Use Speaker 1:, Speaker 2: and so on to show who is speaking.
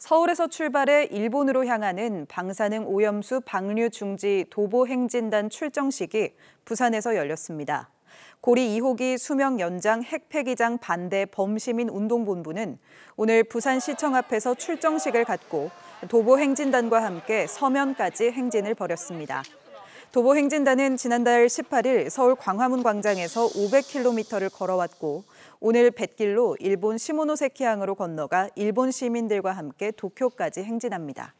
Speaker 1: 서울에서 출발해 일본으로 향하는 방사능 오염수 방류 중지 도보 행진단 출정식이 부산에서 열렸습니다. 고리 2호기 수명 연장 핵폐기장 반대 범시민 운동본부는 오늘 부산시청 앞에서 출정식을 갖고 도보 행진단과 함께 서면까지 행진을 벌였습니다. 도보 행진단은 지난달 18일 서울 광화문 광장에서 500km를 걸어왔고 오늘 뱃길로 일본 시모노세키항으로 건너가 일본 시민들과 함께 도쿄까지 행진합니다.